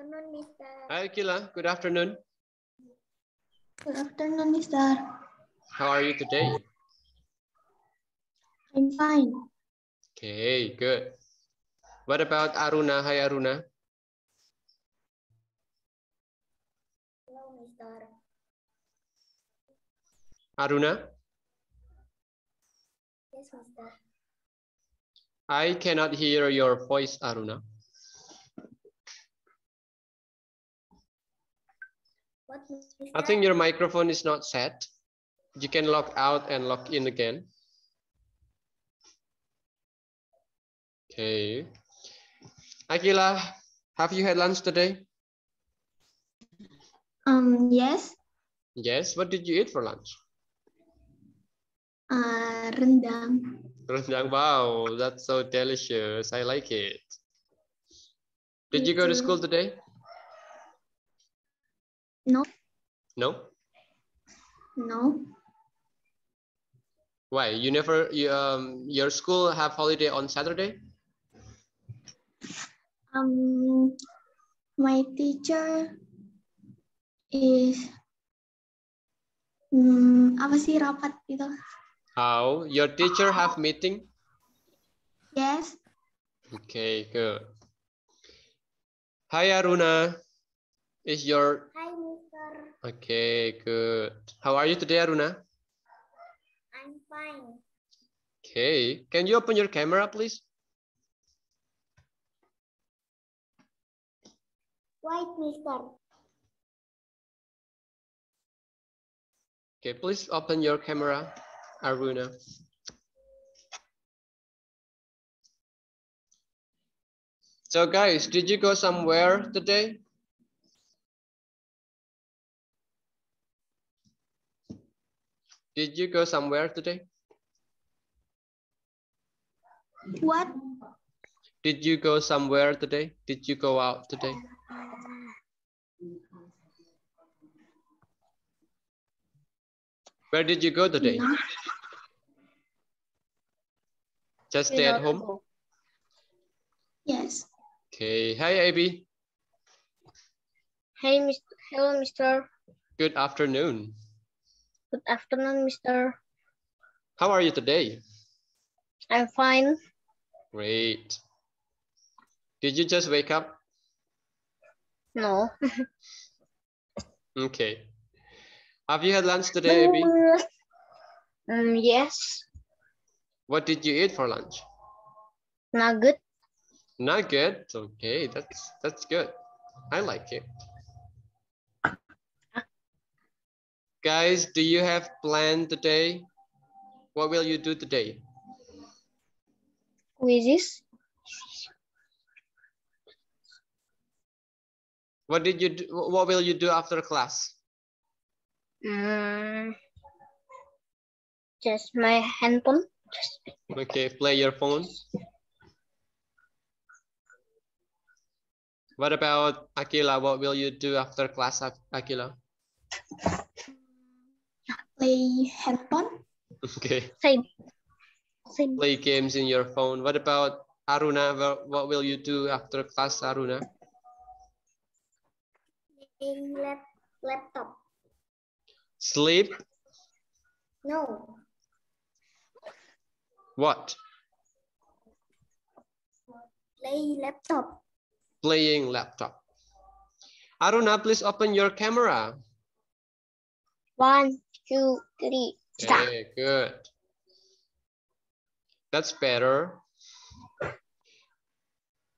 afternoon, Mister. Hi, Akila. Good afternoon. Good afternoon, Mister. How are you today? I'm fine. Okay, good. What about Aruna? Hi, Aruna. Hello, Mister. Aruna, Yes, Mister. I cannot hear your voice, Aruna. What, Mister? I think your microphone is not set. You can log out and log in again. Okay. Akila, have you had lunch today? Um, yes. Yes. What did you eat for lunch? Uh, rendang. Rendang. Wow, that's so delicious. I like it. Did you go to school today? No. No. No. Why? You never. You, um, your school have holiday on Saturday? Um, my teacher is hmm, apa sih rapat gitu? How? Your teacher have meeting? Yes. Okay, good. Hi, Aruna. Is your Hi, Mister. Okay? Good. How are you today, Aruna? I'm fine. Okay. Can you open your camera, please? White, Mister. Okay, please open your camera, Aruna. So guys, did you go somewhere today? Did you go somewhere today? What? Did you go somewhere today? Did you go out today? Where did you go today? No. Just stay at home? Yes. Okay. Hi, Abby. Hey, Mr. Hello, Mister. Good afternoon. Good afternoon, Mister. How are you today? I'm fine. Great. Did you just wake up? No. Okay. Have you had lunch today, Abby? Mm, yes. What did you eat for lunch? Not good. Not good. Okay, that's that's good. I like it. Guys, do you have plan today? What will you do today? Quizzes. What did you do? What will you do after class? Mm, just my handphone. Okay, play your phone. What about Akila? What will you do after class, Ak- Akila? Play handphone. Okay, same. Same. play games in your phone. What about Aruna? What will you do after class, Aruna? Playing lap laptop. Sleep? No. What? Play laptop. Playing laptop. Aruna, please open your camera. One, two, three. Start. Okay, good. That's better.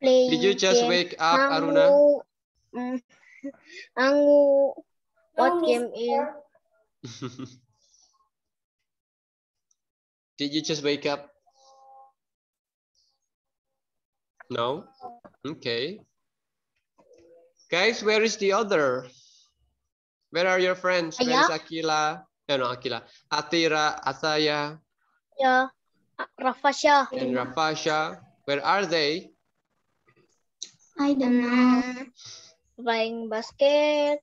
Play Did you just game. wake up, Aruna? Angu, mm, Angu, what No, game is? Did you just wake up? No? Okay. Guys, where is the other? Where are your friends? Where is Akila? No, Akila. Atira, Ataya, Yeah. Rafasha. and Rafasha. Where are they? I don't know. Playing basket,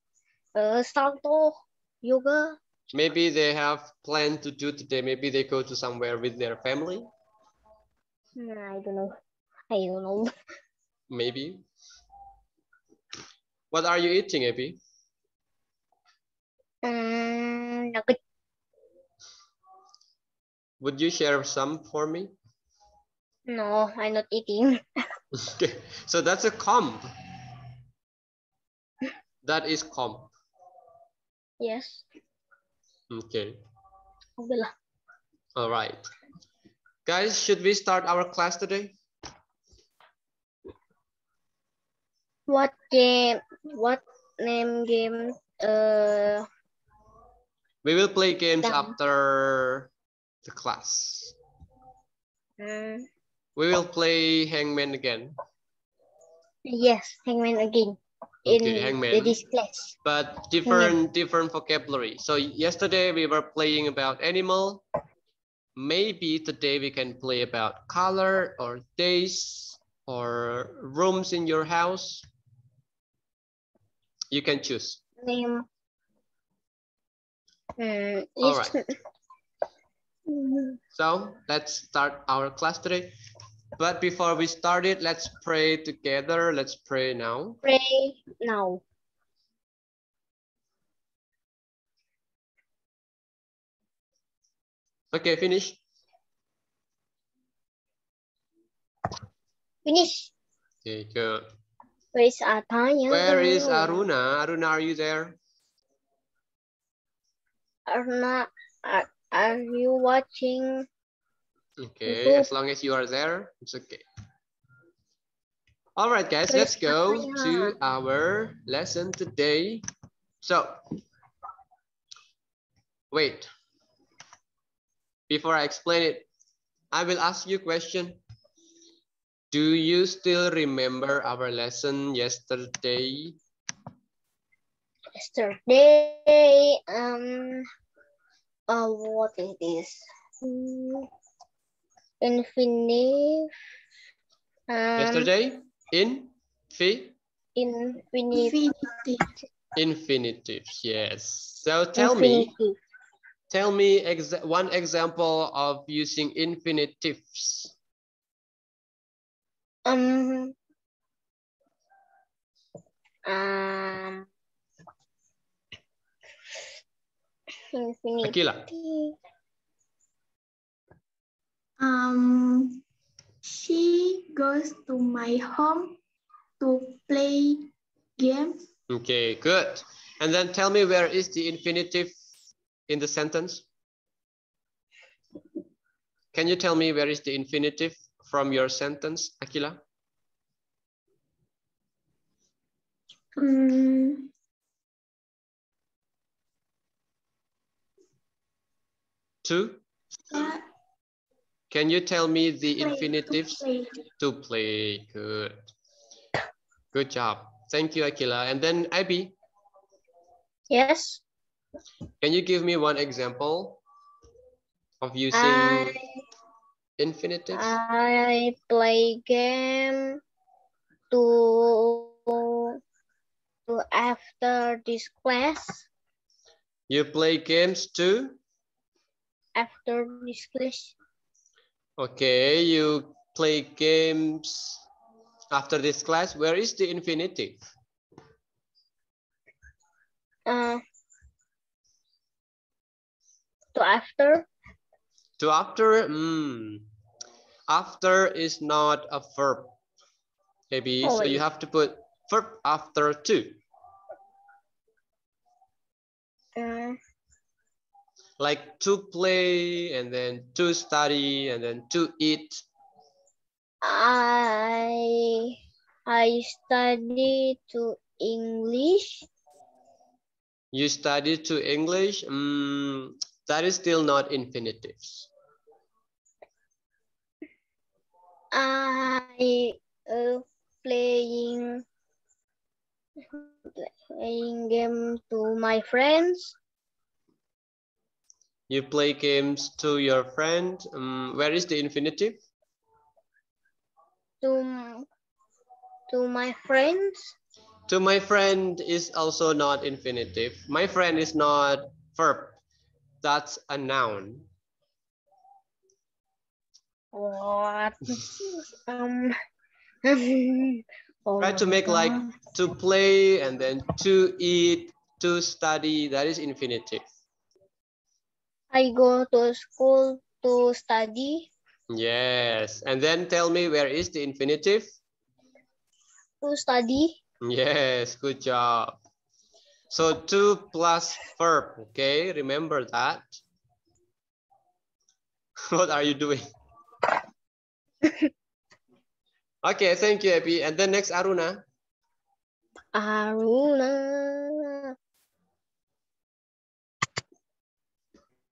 uh, salto, yoga. Maybe they have planned to do today. Maybe they go to somewhere with their family. I don't know. I don't know. Maybe. What are you eating, Abby? Um, nugget. Would you share some for me? No, I'm not eating. Okay, so that's a comp. That is comp. Yes. Okay, Okay all right. Guys, should we start our class today? What game? What name game? Uh, We will play games Done. after the class. mm, We will play Hangman again, yes, hangman again. In Okay, the hangman. this class. but different different vocabulary. So yesterday we were playing about animal. Maybe today we can play about color or days or rooms in your house. You can choose. Name. Mm, All Mm, So let's start our class today. But before we start it, let's pray together. Let's pray now. Pray now. Okay, finish. Finish. Okay, good. Where is Atanya? Where is Aruna? Aruna, are you there? Aruna, are, are you watching? Okay, as long as you are there, it's okay. All right, guys, let's go to our lesson today. So, wait. Before I explain it, I will ask you a question. Do you still remember our lesson yesterday? Yesterday, um, uh, what is this? Hmm, Infinite. Um, Yesterday? In? Fi? Infinite. Infinity. Infinitives, yes. So tell me. Tell me exa one example of using infinitives. Um, um, infinite. Akila. Um, she goes to my home to play games. Okay, good. And then tell me where is the infinitive in the sentence? Can you tell me where is the infinitive from your sentence, Akila? Um, To? uh, Can you tell me the play, to infinitives? play. To play, good. Good job. Thank you, Akila. And then Abby, Yes. can you give me one example of using I infinitives? I play game to to after this class. You play games too? After this class. Okay, you play games after this class. Where is the infinitive? Uh, to after. To after? Mm. After is not a verb. Maybe Oh, so you have to put verb after to. Uh, Like to play and then to study and then to eat. I I study to English. You study to English. Mm, that is still not infinitives. I uh, playing playing game to my friends. You play games to your friend. Mm, where is the infinitive? To to my friends. To my friend is also not infinitive. My friend is not verb. That's a noun. What? um. Try to make like to play and then to eat, to study. That is infinitive. I go to school to study. Yes. And then tell me where is the infinitive? To study. Yes, good job. So to plus verb, okay? Remember that. what are you doing? okay, thank you, Abby. And then next, Aruna. Aruna.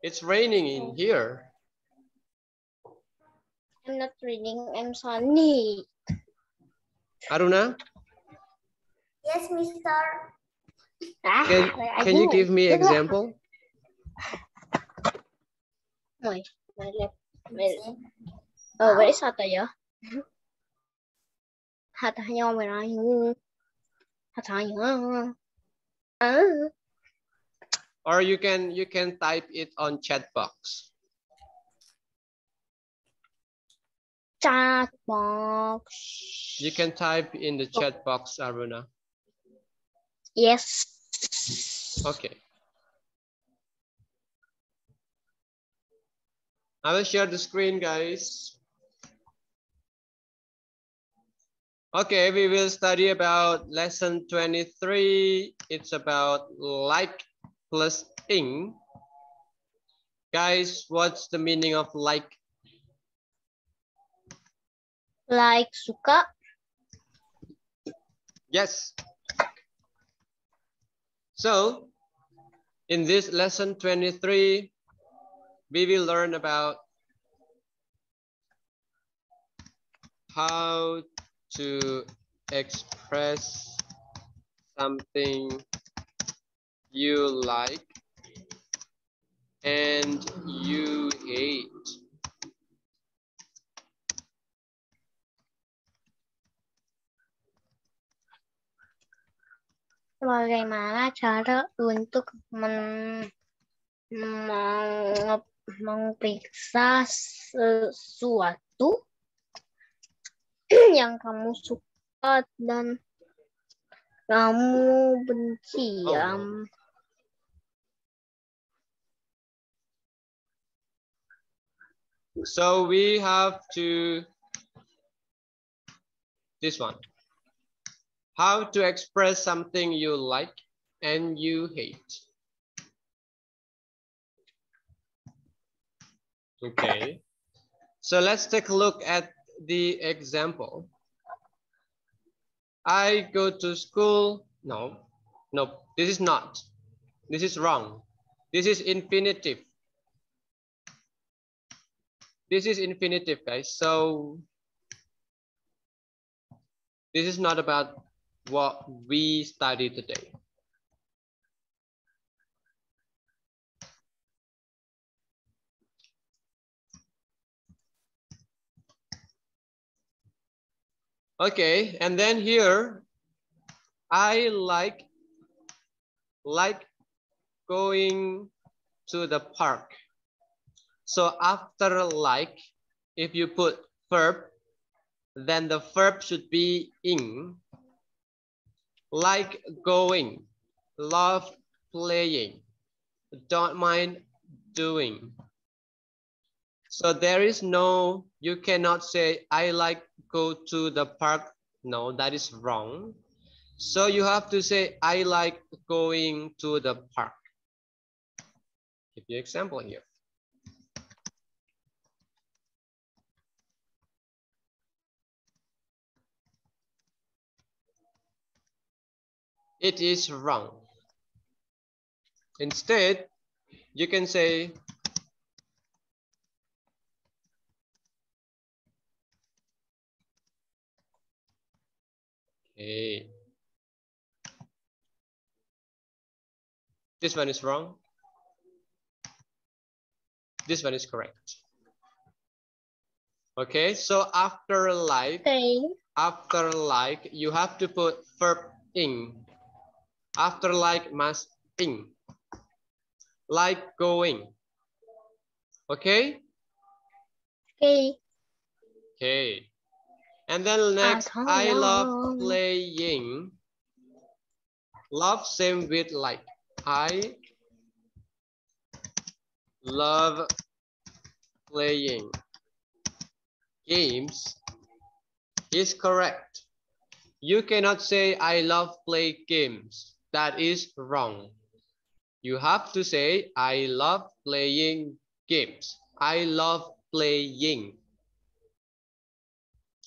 It's raining in here. I'm not reading. I'm sunny. Aruna, Yes, Mister. Ah, can, where can you give me example? My, my left. My, oh, where is Hataya? Hataya, where are you? Hataya. Ah. Or you can you can type it on chat box. Chat box. You can type in the chat box, Aruna. Yes. Okay. I will share the screen, guys. Okay, we will study about lesson 23. It's about like plus ing. Guys, what's the meaning of like? Like suka. Yes. So, in this lesson 23, we will learn about how to express something you like and you hate. Bagaimana cara untuk men, meng, memperiksa sesuatu yang kamu suka dan kamu benci Oh, ya. So we have to, this one. How to express something you like and you hate. Okay. So let's take a look at the example. I go to school. No, no, this is not. This is wrong. This is infinitive. This is infinitive, guys. So this is not about what we study today. Okay, and then here, I like like going to the park. So after like, if you put verb, then the verb should be in. Like going, love playing, don't mind doing. So there is no, you cannot say, I like go to the park. No, that is wrong. So you have to say, I like going to the park. Give you example here. It is wrong. Instead, you can say, Okay. This one is wrong. This one is correct. Okay, so after like, Okay. after like, you have to put verb in. After like must in. Like going. Okay? Okay. Okay. And then next, At I love playing. Love same with like. I love playing games is correct. You cannot say I love play games. That is wrong. You have to say I love playing games. I love playing.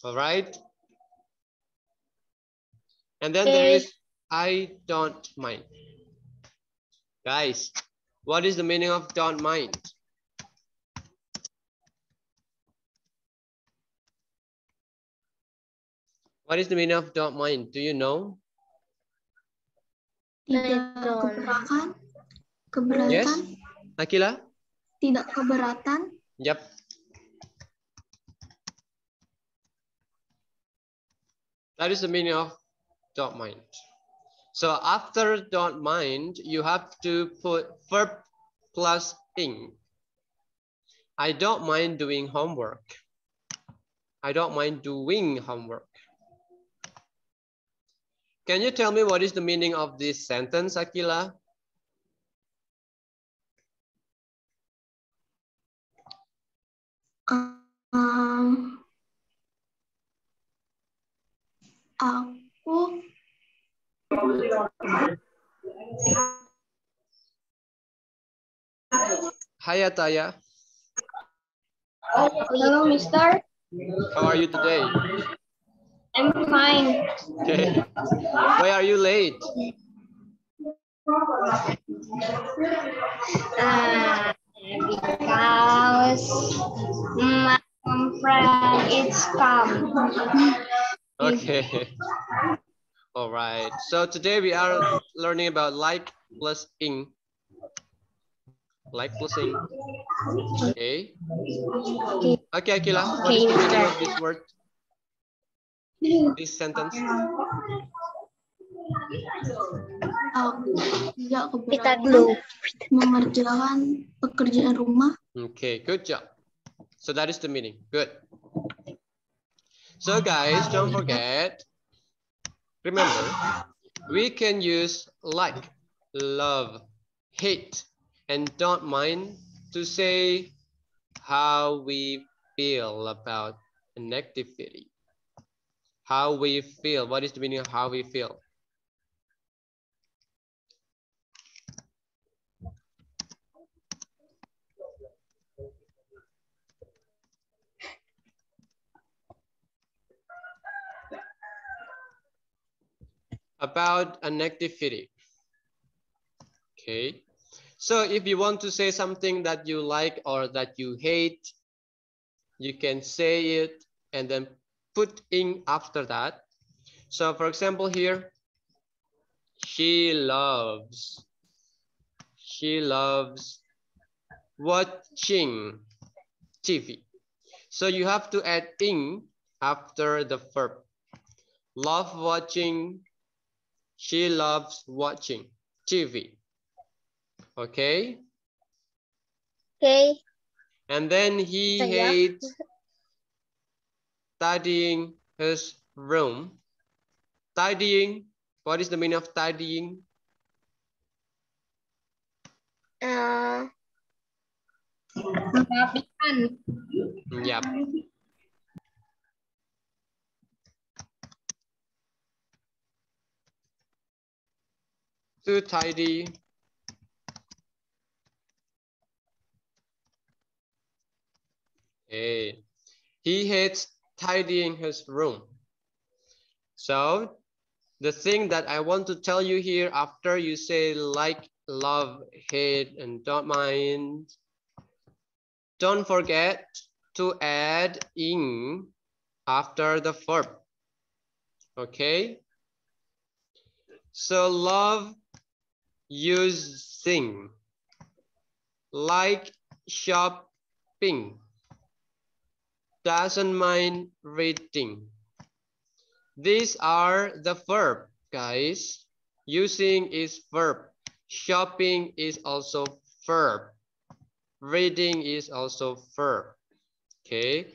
All right. And then there is, I don't mind. Guys, what is the meaning of don't mind? What is the meaning of don't mind? Do you know? Tidak keberatan. Keberatan. Yes. Akila? Tidak keberatan. Yep. That is the meaning of don't mind. So after don't mind, you have to put verb plus ing. I don't mind doing homework. I don't mind doing homework. Can you tell me what is the meaning of this sentence, Akila? Um, aku Hi, Ataya. Hello, mister. How are you today? I'm fine. Okay. Why are you late? Uh, because my friend is come. Okay. All right. So today we are learning about like plus ing. Like plus ing. Okay. Okay, Akila. What is the meaning of this word? This sentence? aku tidak Kita keberatan dulu. mengerjakan pekerjaan rumah. Okay, good job. So that is the meaning. Good. So guys, don't forget. Remember, we can use like, love, hate, and don't mind to say how we feel about an activity. How we feel. What is the meaning of how we feel? about an activity. Okay. So if you want to say something that you like or that you hate, you can say it and then put in after that. So for example here, she loves, she loves watching TV. So you have to add in after the verb. Love watching she loves watching TV. Okay. Okay. And then he hates tidying his room. Tidying. What is the meaning of tidying? Uh. Yep. Too tidy. Okay. He hates tidying his room. So the thing that I want to tell you here after you say like, love, hate, and don't mind, don't forget to add in after the verb. Okay? So love using, like shopping, doesn't mind reading. These are the verb, guys. Using is verb. Shopping is also verb. Reading is also verb. Okay.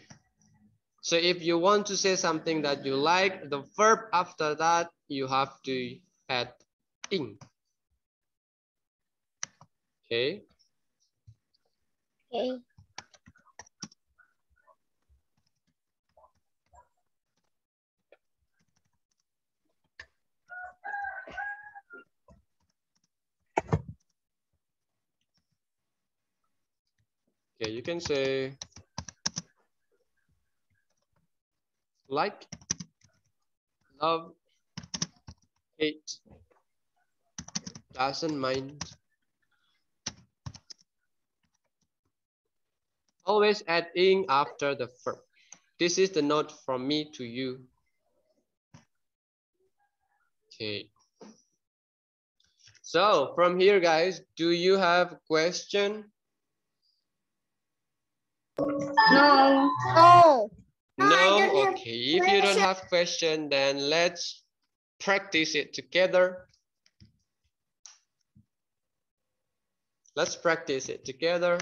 So if you want to say something that you like, the verb after that, you have to add ing. Okay. Okay. Okay, you can say like, love, hate, doesn't mind. Always add ing after the verb. This is the note from me to you. Okay. So from here, guys, do you have question? No. No. No, I No, don't have okay. If you don't have question, then let's practice it together. Let's practice it together.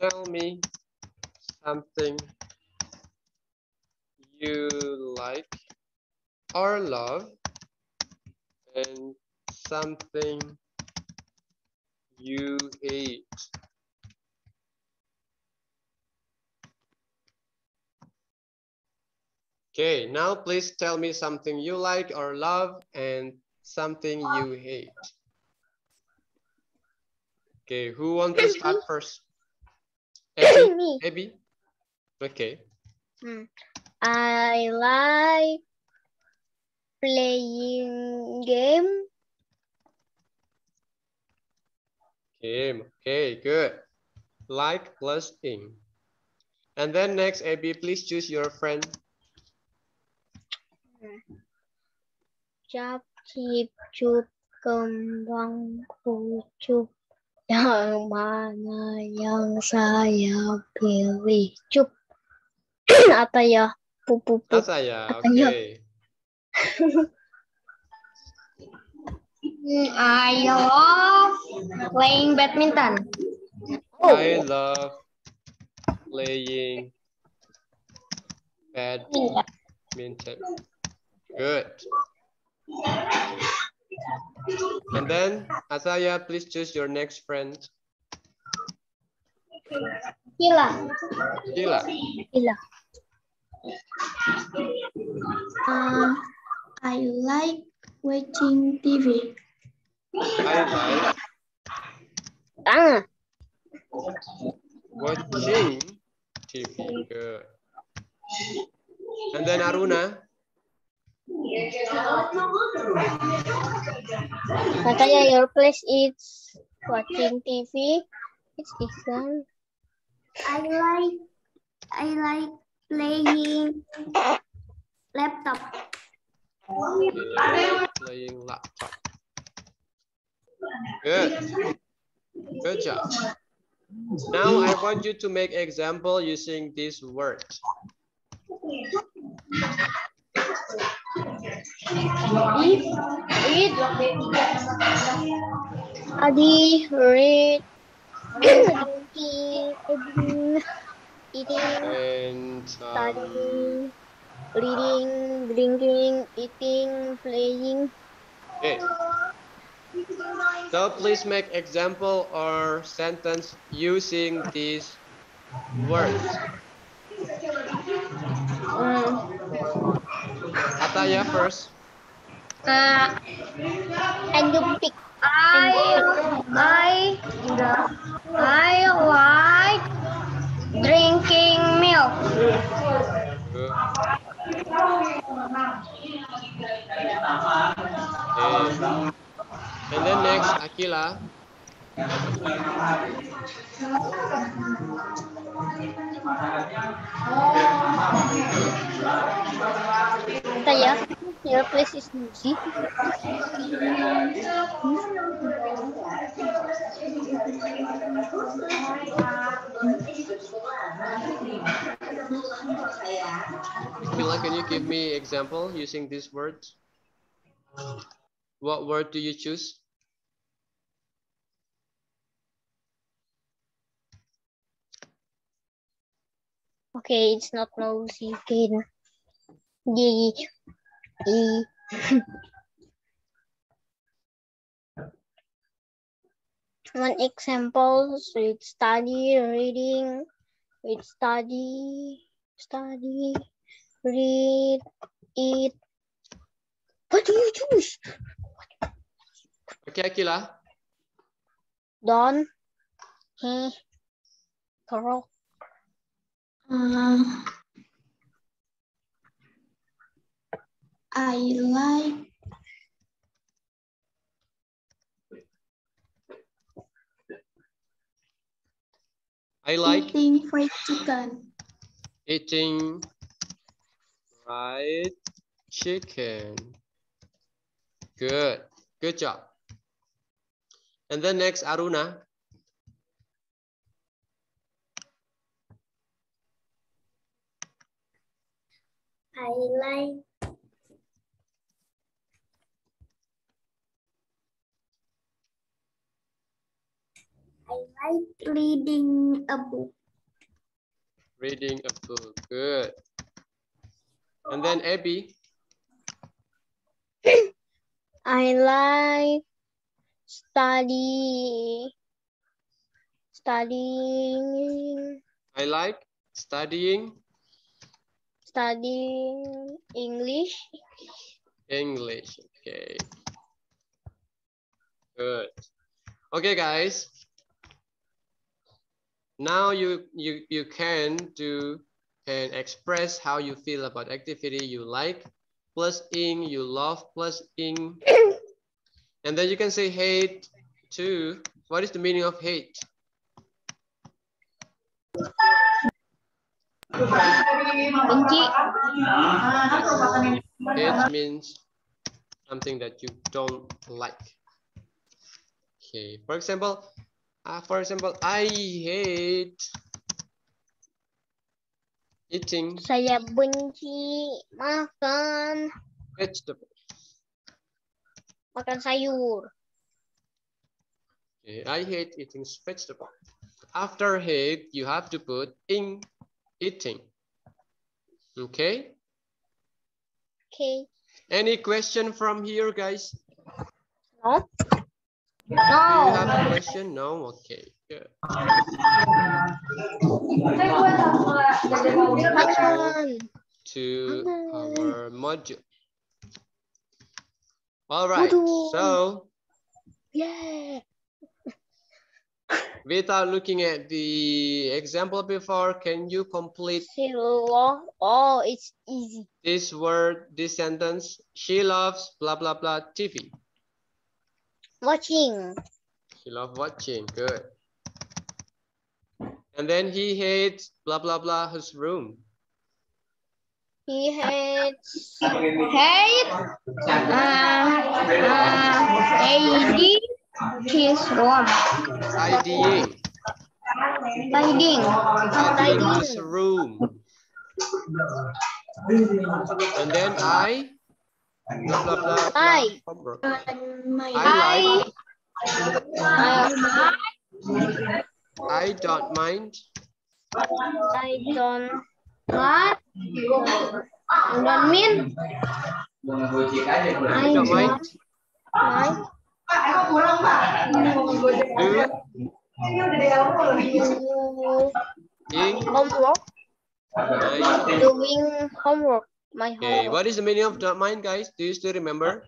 Tell me something you like or love and something you hate. Okay, now please tell me something you like or love and something you hate. Okay, who wants to start first? Abby? Me. Abby? Okay. Hmm. I like playing game. Game. Okay, good. Like plus ing. And then next, Abby, please choose your friend. Chap chip chup kembang kucup yang mana yang saya pilih cup atau ya pupu pup Asaya, Katanya. okay. I love playing badminton. I love playing badminton. Good. And then, Asaya, please choose your next friend. Gila. Sheila. Gila. Uh, I like watching TV. I like Ah, watching TV. Good. And then Aruna. katanya your place is watching TV. It's Isan. I like I like playing laptop. Playing laptop. Good. Good job. Now I want you to make example using this word. Read, read. Adi, read. Eating, And um, studying, reading, drinking, eating, playing. okay. So please make example or sentence using these words. Um, Ataya first. uh, And you pick. I I I like drinking milk. Good. Okay. And then ah. next, Akila. Saya, your place is music. Akila, can you give me example using these words? What word do you choose? Okay, it's not nosy again. D. E. One example, read, study, reading, read, study, study, read, eat. What do you choose? Okay, Akila. Don, he, throw. Uh, I like I like eating fried chicken. eating fried chicken. Good. Good job. And then next, Aruna. I like I like reading a book. Reading a book. Good. And then Abby. I like study, studying, I like studying studying English. English. Okay. Good. Okay, guys. Now you you you can do and express how you feel about activity you like plus ing you love plus ing and then you can say hate too. What is the meaning of hate? Hate means something that you don't like. Okay, for example, uh, for example, I hate eating Saya benci makan vegetables. Makan sayur. Okay, I hate eating vegetable. After hate, you have to put in eating. Okay. Okay. Any question from here, guys? No. Do you have a question? No. Okay. Good. To our module. All right. So Yeah. without looking at the example before, can you complete Silo. Oh, oh, it's easy. this word, this sentence? She loves blah blah blah TV. Watching. She loves watching. Good. And then he hates blah blah blah his room. He hates. Hate uh, uh, AD his room. Tidying. Hiding. Tidying his room. And then I blah blah blah. blah I. I like. uh, I don't mind. I don't. What? Don't mean I don't mind. Like. Do Do ing homework. mind. Doing homework. My Okay, homework. what is the meaning of don't mind, guys? Do you still remember?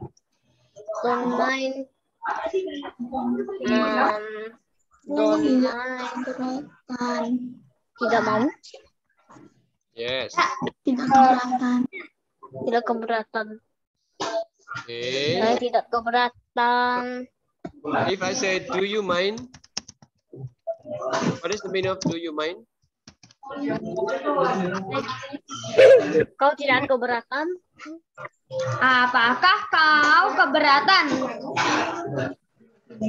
Don't mind. Um, don't mind. keberatan. Tidak mau. Yes. Tidak keberatan. Tidak keberatan. Okay. Saya tidak keberatan. If I say, do you mind? What is the meaning of do you mind? Kau tidak keberatan? Apakah kau keberatan?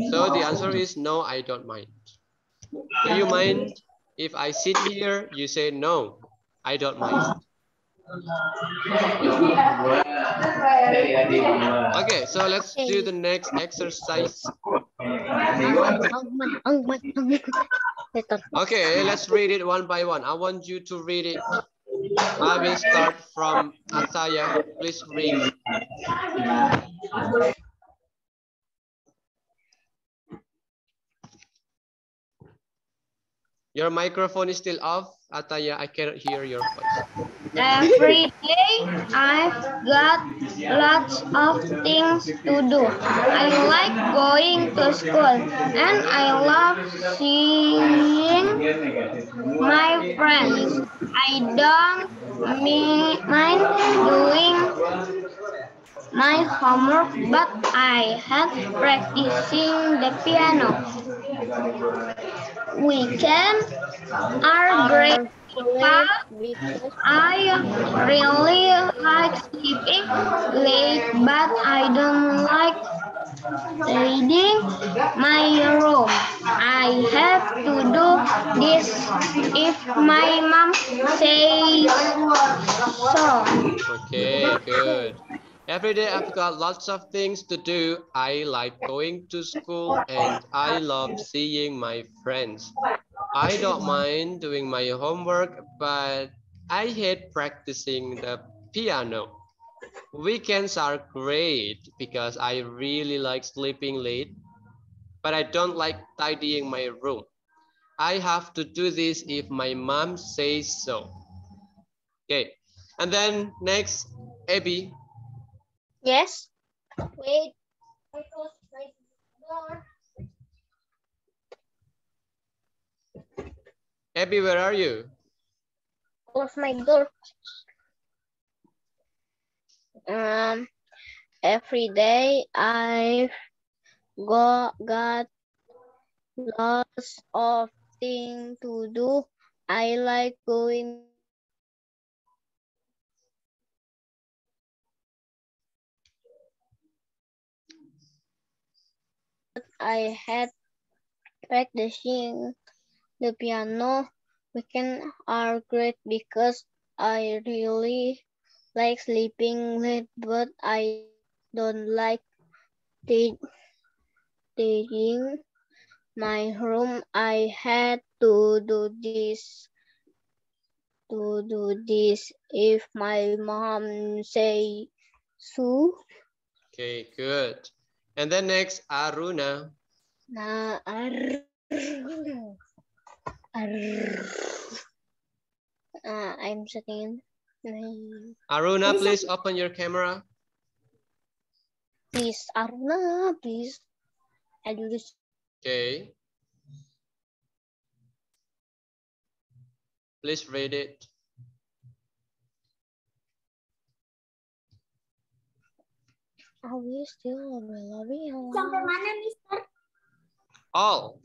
So the answer is no, I don't mind. Do you mind if I sit here? You say no, I don't mind. Okay, so let's do the next exercise. Okay, let's read it one by one. I want you to read it. I will start from Asaya. Please read. Your microphone is still off. Ataya, I cannot hear your voice. Every day I've got lots of things to do. I like going to school and I love seeing my friends. I don't mind doing my homework, but I hate practicing the piano. Weekends are great I really like sleeping late, but I don't like reading my room. I have to do this if my mom says so. Okay, good. Every day I've got lots of things to do. I like going to school and I love seeing my friends. I don't mind doing my homework, but I hate practicing the piano. Weekends are great because I really like sleeping late, but I don't like tidying my room. I have to do this if my mom says so. Okay, and then next, Abby, Yes. Wait. I close my door. Abby, where are you? Close my door. Um, every day I've got got lots of things to do. I like going I had practicing the piano. Weekends are great because I really like sleeping late, but I don't like tidying my room. I had to do this to do this if my mom say so. Okay, good. And then next, Aruna. Na ar, ar, uh, I'm setting my Aruna, please open your camera. please Aruna please I do this Okay. Please read it. Are we still loving Sampai mana, Mister? All.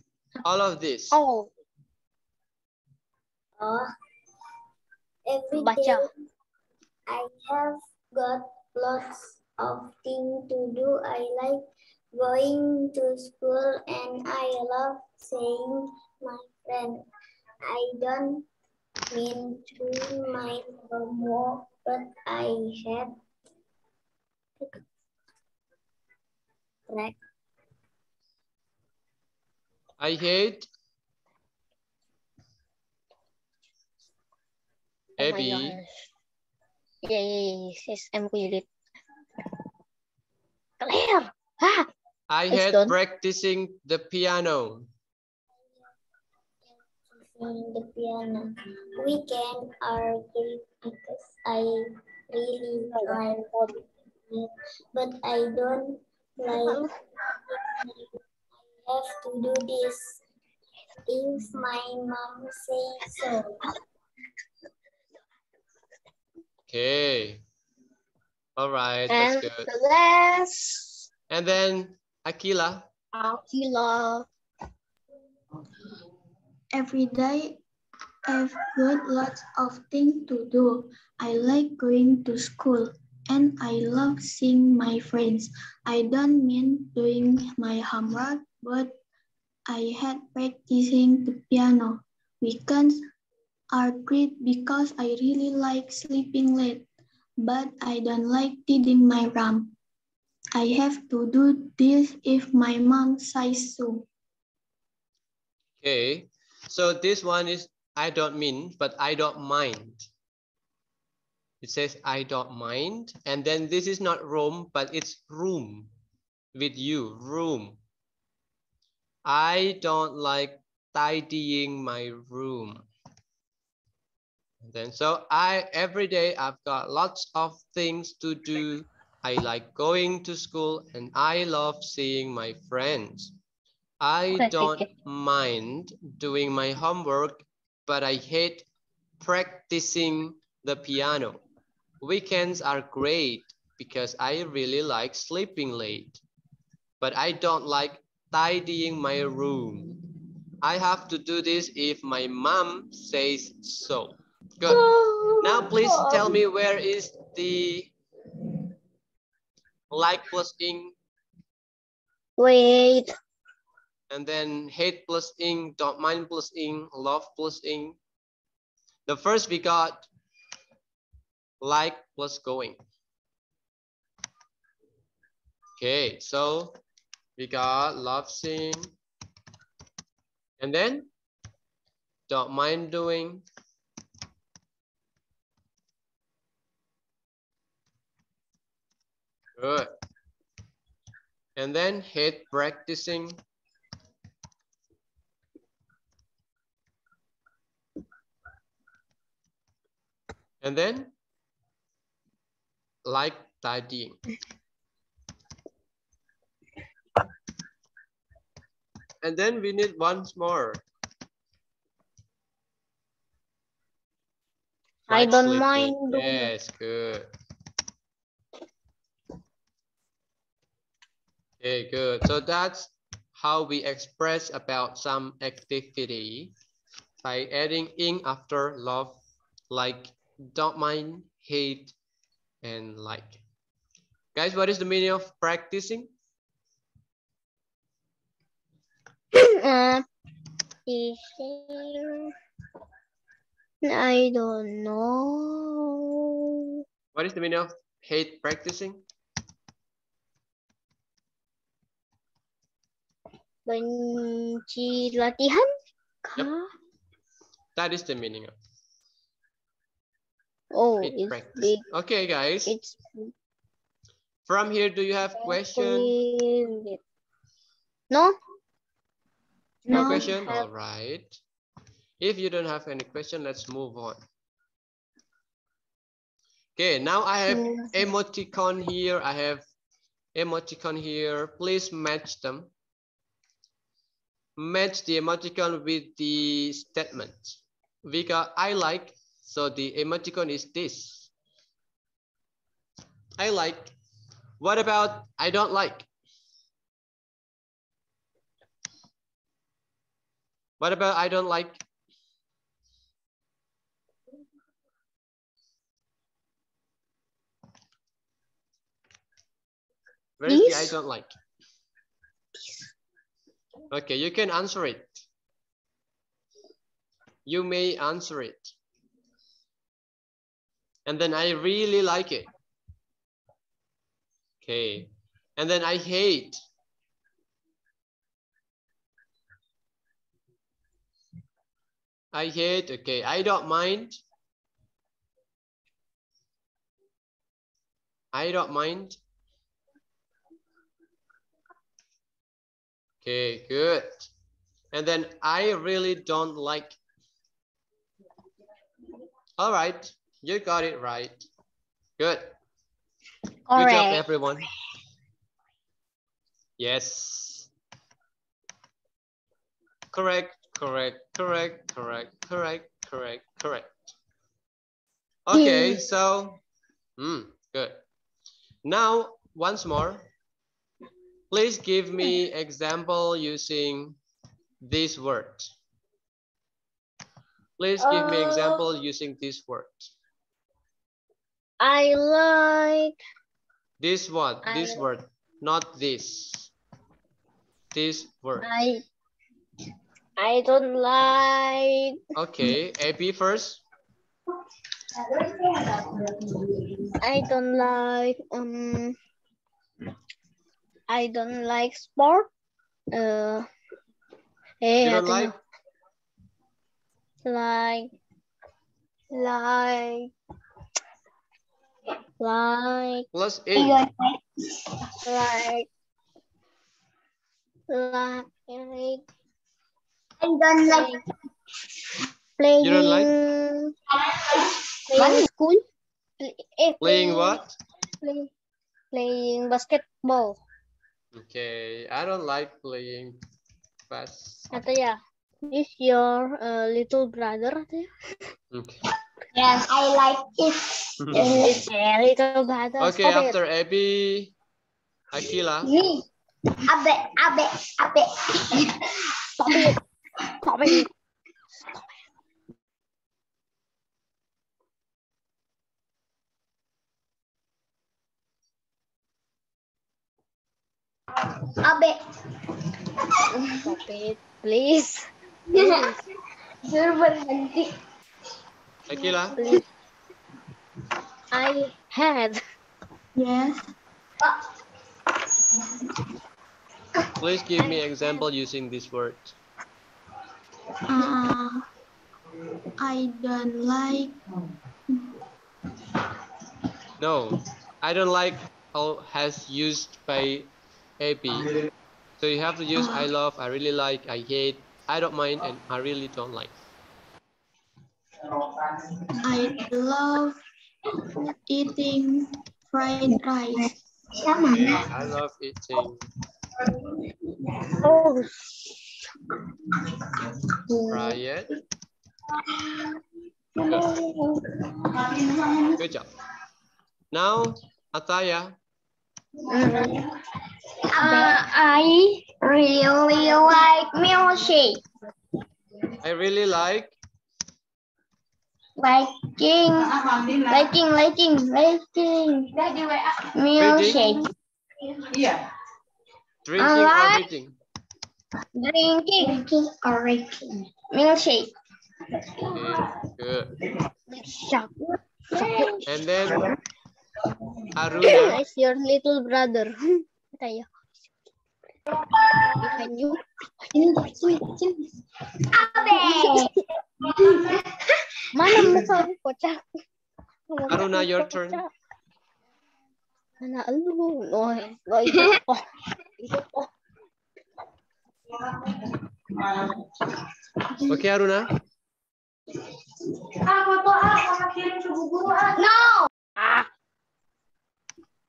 All of this. oh Oh, every Baca. day I have got lots of things to do. I like going to school and I love seeing my friends. I don't mean to my homework, but I had track. I hate oh Abby. yeah, yes, yes I'm read it Claire ah I hate done. practicing the piano. playing the piano. Weekend are great because I really like it, but I don't like I have to do this if my mom says so. Okay. All right, and that's good. the last And then Akila. Akila Every day I've got lots of things to do. I like going to school and I love seeing my friends. I don't mean doing my homework, but I had practicing the piano. Weekends are great because I really like sleeping late, but I don't like tidying my room. I have to do this if my mom says so. Okay. So this one is I don't mean, but I don't mind. It says I don't mind. And then this is not room, but it's room with you, room. I don't like tidying my room. And then so I every day I've got lots of things to do. I like going to school and I love seeing my friends. I don't mind doing my homework, but I hate practicing the piano. Weekends are great because I really like sleeping late, but I don't like tidying my room. I have to do this if my mom says so. Good. Oh, now please tell me where is the like plus ing? Wait. And then hate plus ing, don't mind plus ing, love plus ing. The first we got like plus going. Okay, so we got love seeing. And then don't mind doing. Good. And then hate practicing. And then like tidying. And then we need once more. I don't sleeping. mind Yes, good. Okay, good. So that's how we express about some activity by adding ing after love, like, don't mind, hate, and like. Guys, what is the meaning of practicing? uh. I don't know. What is the meaning of hate practicing? Benci latihan? Yep. That is the meaning of Oh, it's practice. big. Okay, guys. It's From here, do you have question? No? No No. question? All right. If you don't have any question, let's move on. Okay, now I have emoticon here. I have emoticon here. Please match them. Match the emoticon with the statement. Vika, I like, so the emoticon is this. I like. What about I don't like? What about I don't like? Where is the I don't like? Okay, you can answer it. You may answer it. And then I really like it. Okay. And then I hate. I hate, okay, I don't mind. I don't mind. Okay, good. And then I really don't like. All right, you got it right. Good. Good job, everyone. Yes. Correct, correct, correct, correct, correct, correct, correct. Okay, Hmm. so, mm, good. Now, once more, please give me example using this word. Please give me Uh, example using this word. I like This one, this I- word, not this. This word. I I don't like Okay, AB first. I don't like um I don't like sport. Uh eh, You don't atau like? like like like Plus ing. like like like I don't like playing You don't like? playing school Play- eh, Playing what? play, playing basketball Okay, I don't like playing fast. atau ya is your uh, little brother ya Okay. Yes, I like it. is your little brother Okay, Stop it. after Abby, Akila. Me. Abe, abe, abe. Stop it. Stop it. Abe. Stop it, please. Suruh berhenti. Akila, Please. I had Yes. please give me example using this word. Uh, I don't like. No, I don't like how has used by Abby. So you have to use I love, I really like, I hate, I don't mind, and I really don't like. I love eating fried rice. Sama. I love eating oh fried. Good job. Now, Ataya, Uh, I really like milkshake. I really like Liking, liking, liking, liking. Milkshake. drinking or like- eating. Drinking. Drinking or drinking. Milkshake. Okay, good. And then Aruna, is your little brother. Kata ya. Behind you. Abe. Mana muka lu kocak? Muka Aruna, lu your kocak. turn. Mana lu? Oh, oh itu. Oh, itu. Oh. Okay, Aruna. No. Ah.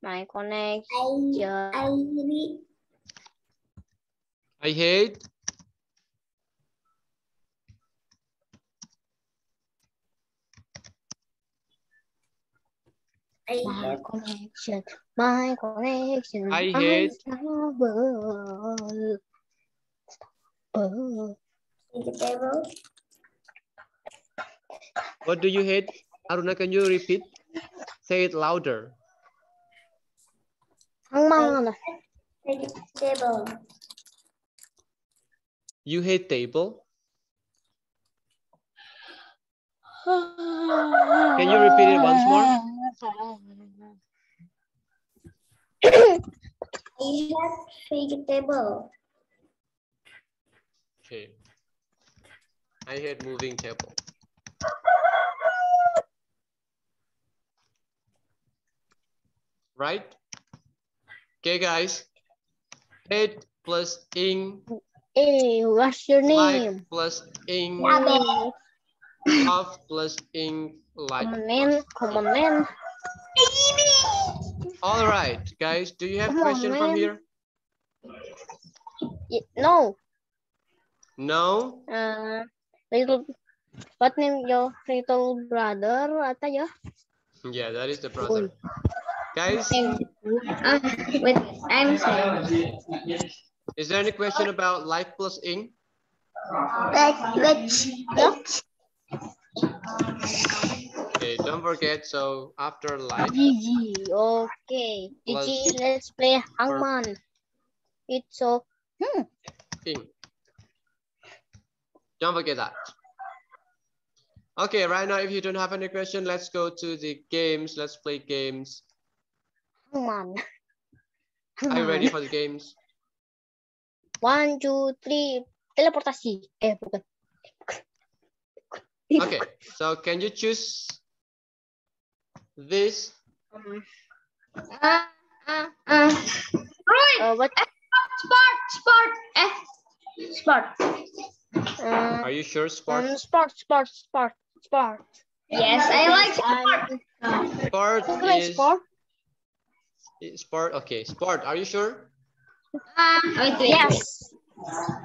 My connection. I, I really I hate I My connection. My connection. I hate- Unstable. Oh. What do you hate? Aruna, can you repeat? Say it louder. Ang mana? You hate table? Can you repeat it once more? I have vegetable. Okay. I hate moving table. Right? Okay, guys. Hate plus ing, Hey, what's your name? plus ing, love plus ing, like. Come on, man. Come on, man. All right, guys. Do you have Come on, question from here? No. No? Uh, little. What name your little brother? Ya? Yeah, that is the brother. Guys, Ah, wait, I'm sorry. is there any question about life plus ing? Wait, wait, wait. Don't forget. So after life. Gigi. Okay. Gigi, let's play Hangman. It's so. Hmm. ing. Don't forget that. Okay, right now, if you don't have any question, let's go to the games. Let's play games. Hangman. Are you ready for the games? One, two, three. Teleportasi. Eh, bukan. Okay, so can you choose this? Uh, uh, uh. Uh, what? Sport, sport, eh, sport. Uh, Are you sure, sport? um, sport, sport, sport, sport. Yes, I like sport. Um, Sport is sport. sport. Okay, sport. Are you sure? Uh, wait, wait. Yes.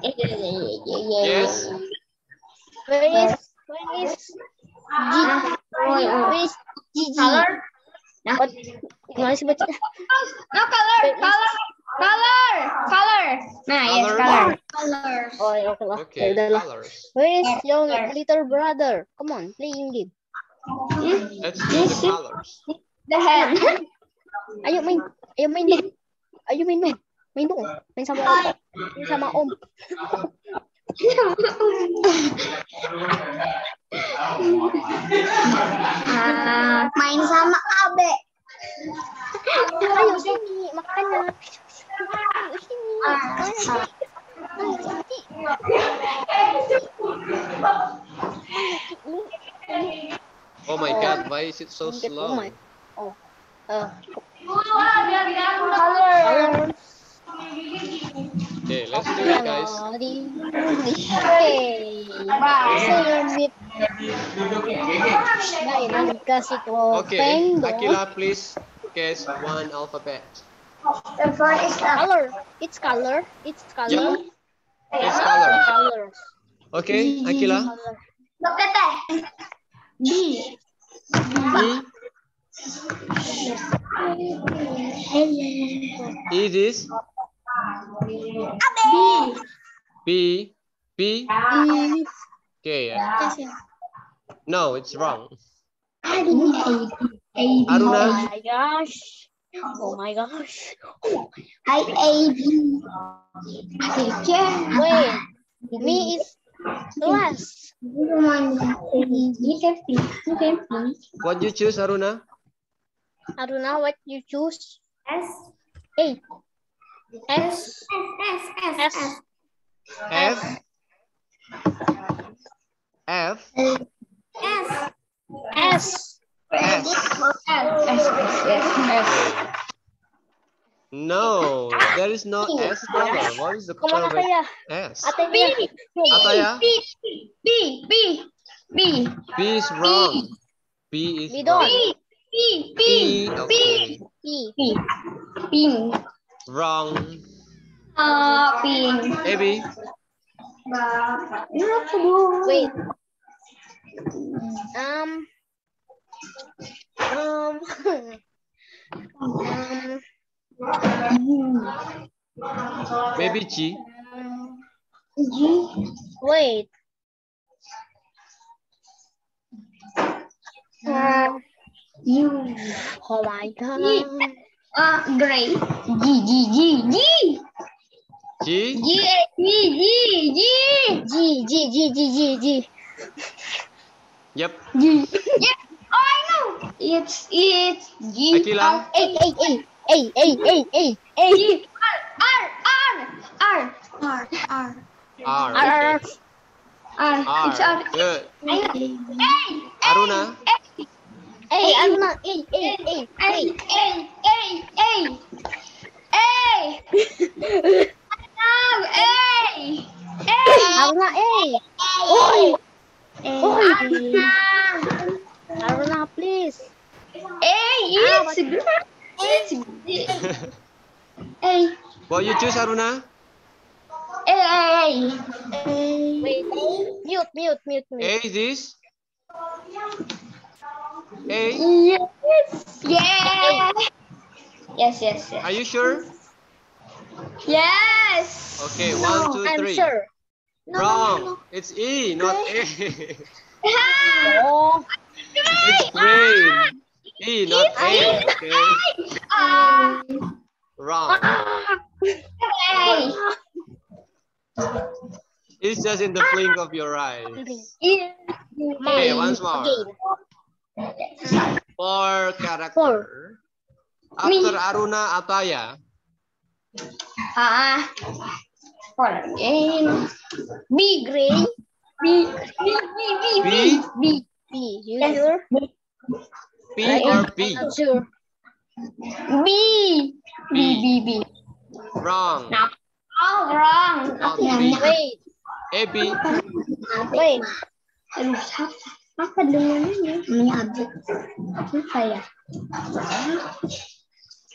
Yes. Where is where is G? Where is Gigi? Color? What? Gimana sih baca? No, color, color, color, color. Nah, yes, Color. color. Colors. Oh, ya oke lah. Ya Okay, udahlah. colors. Where is your little brother? Come on, playing game. Let's do the colors. The hand. Ayo main, ayo main. Ayo main main. Main dong. Main sama om. Main sama om. Ah, main sama Abe. Ayo sini, makanya. Ayo sini. Sini. Oh my God, why is it so Get- Oh slow? my. Oh. Uh, Color. Okay, let's do it, guys. Okay, Akila, please guess one alphabet. The first is color. It's color. It's color. Yeah. It's color. Okay, Akila. B. B. B. It is this. B. B. B. Okay. Eh? Yes, yes. No, it's wrong. A. B. Oh Aruna. my gosh. Oh my gosh. I A B. Wait. Me is last. What you choose, Aruna? Aruna, what you choose? S. A. S. S. S. S. F. F. S. S. S. No, there is no S color. What is the color saya? S? Atenya. Ataya? B, B, B, B, B is wrong. B is wrong. B, B, B, okay. P. pink. Wrong. Uh, pink. Maybe. Wait. Um. Um. um. Maybe G. G. Wait. Um, U. oh my god. Uh, gray. G, G, G, G. G? G, G, G, G. G, G, G, G, G, G. Yep. G. Yep. Oh, I know. It's, it's G. Aquí lang. A, A, A, A, A, A, A, A. G, R, R, R, R, R, R. R, okay. R. R. It's R. Good. Hey, Aruna. Hey. Hey, I'm not. Hey, hey, hey, hey, hey, hey, hey, hey. hey. I'm not. Hey, hey. I'm not. Hey. Oi. Oi. I'm not. Please. Hey, ah, it's good. It's good. Hey. What you choose, Aruna? Hey. Wait. Mute, mute, mute, mute. Hey, this. A. Yes. Yeah. Yes, yes, yes. Are you sure? Yes. Okay, one, two, I'm three. sure. Wrong. It's E, not A. Oh. it's green. E, not A. Okay. Ah. Wrong. A. It's just in the blink of your eyes. Yeah. Okay, once more. Four character. After Aruna Ataya. Ah. For again. B, Gray. B, B, B, B, B, B, B. You Yes. sure? B or B? Not sure. B, B, B, B. Wrong. Oh, wrong. Not B. ya? Wait. A, B. Wait. Apa dengannya? Ini objek. Apa ya?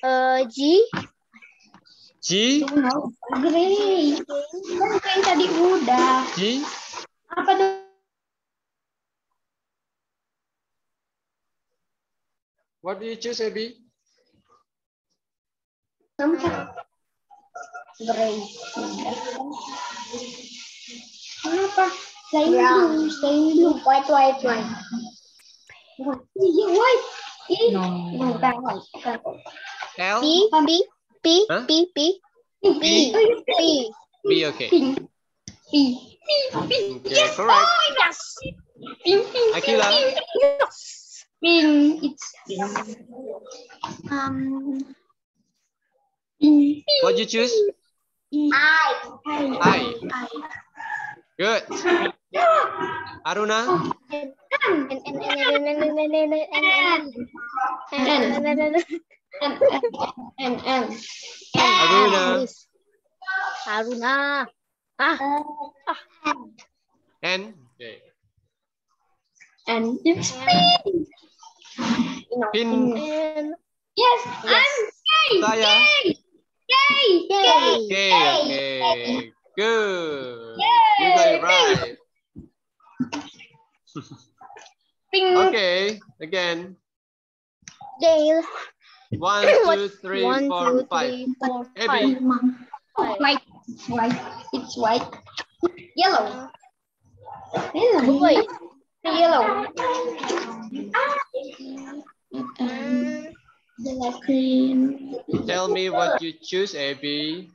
Uh, G. G. Grey. Kan kayak tadi udah. G, Apa dong? what do you choose, A, B? Sampai. Grey. Kenapa? Say blue, say blue, white, white, white. White. No. No, white. White. B B B, B, B, B, B. B, okay. B, B, B. Okay, yes, correct. Oh, yes. Akila. Yes. Pin, it's um. What you choose? I. I. I. I. Good. Aruna? Aruna. Aruna. Ah. N. And? It's pin. Pin. Yes, yes, I'm gay. Gay. Gay. Gay. Gay. Gay. Good. Yay. You got it right. Pink. Okay, again. Dale. One, two, three, One, four, two, five. three, four, Abby. five. White. It's white. It's white. Yellow. Boy. Yellow. And green. Tell me what you choose, AB.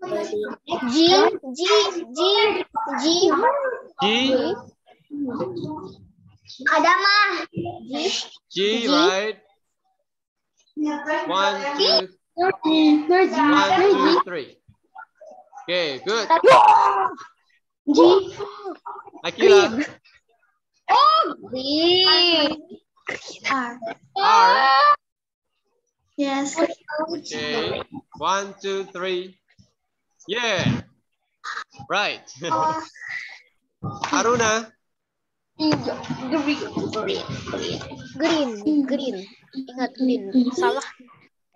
G. G. G. G. G, Adama. G. G, G. right? One, two, one, G? two, three. Okay, good. G. Akila, Oh, green. R. R. Yes. Okay, one, two, three. Yeah. Right. Aruna, Green. Green. Green. Ingat green. Salah.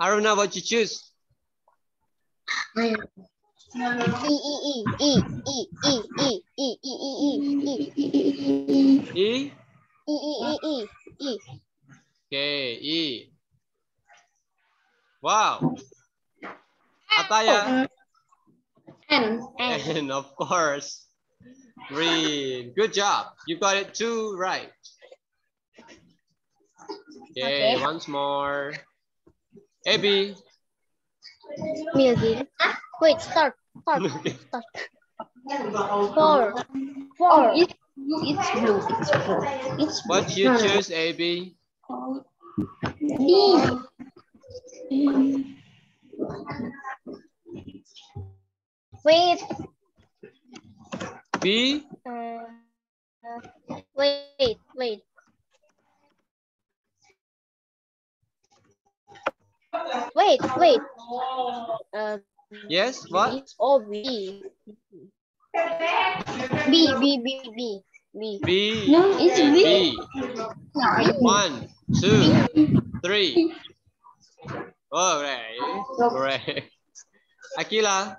Aruna, what you choose? E. E. E. E. E. E. E. E. E. E. E. E. E. E. E. E. E. E. Okay, E. Wow. Ataya. N. And of course, green. Good job. You got it two right. Okay, Okay. once more. Abby. Me again. Wait. Start. Start. Start. Four. Oh, Four. it's blue. It's blue. It's blue. It's blue. What you choose, Abby? B. Wait. B. Uh, wait. Wait. Wait. Wait. Uh, Yes, what? Oh, B. B. B. B. B. B. B. No, it's B. B. One, two, three. Oh, right. Correct. Akila.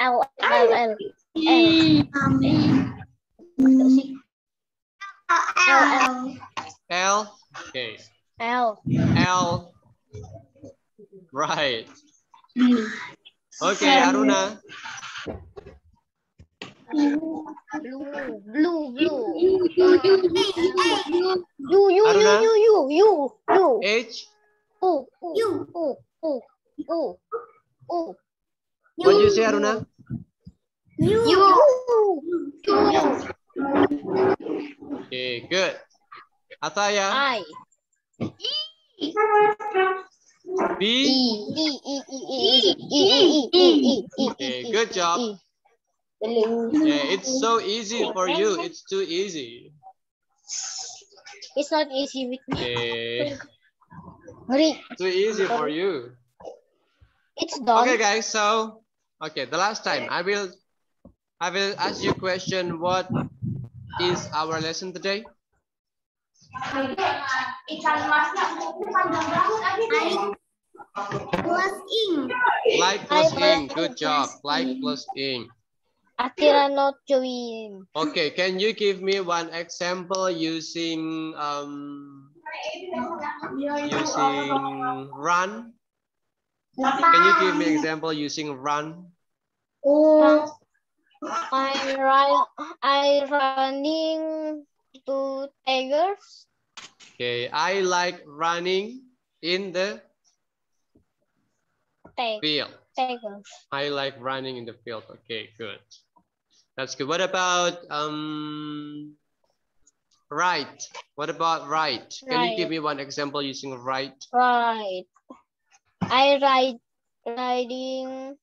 L. L. L. L. L. L. Okay. L. L. Right. Okay, Aruna. Blue. Blue. Blue. You, you, you, You. You. Aruna? You. You. You. You. H. Oh. You. Oh. Oh. Oh. oh, oh, oh. You. What you say, Aruna? You. you. Okay, good. Ataya. I. E. B. E. Okay, good job. Yeah, it's so easy for you. It's too easy. It's not easy with me. Okay. Too easy for you. It's done. Okay, guys. So okay, the last time I will, I will ask you a question. What is our lesson today? Plus ing. Like plus I ing. Good job. Like plus ing. Akira not join. Okay, can you give me one example using um using run? Can you give me an example using run? Oh, I run. I running to tigers. Okay, I like running in the field. tigers. I like running in the field. Okay, good. That's good. What about um right? What about right? Can you give me one example using right? Right. I ride riding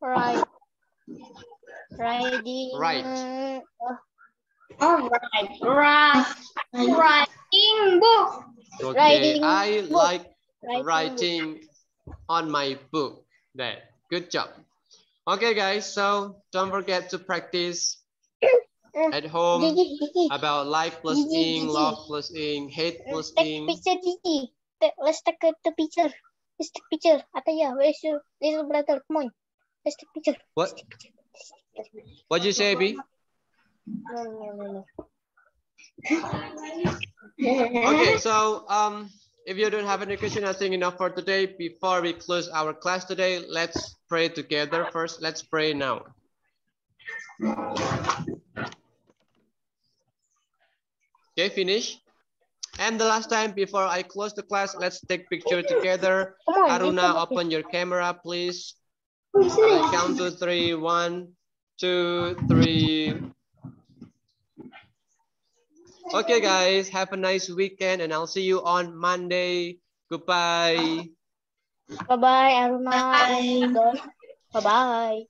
right riding Right. all right, right, writing book. Okay, Writing I book. like riding writing on my book. There, good job. Okay, guys, so don't forget to practice at home about like plus ing, love plus ing, hate plus ing. Picture, Gigi. Ta- Let's take a- the picture. Let's take picture. Ataya, where's your little brother? Come on. Let's take picture. What? What you say, B? No, no, no, no. Okay, so um, if you don't have any question, I think enough for today. Before we close our class today, let's pray together first. Let's pray now. Okay, finish. And the last time before I close the class, let's take picture together. On. Aruna, open your camera, please. Who's count to three. One, two, three. Okay, guys, have a nice weekend, and I'll see you on Monday. Goodbye. Bye bye, Aruna. Bye bye.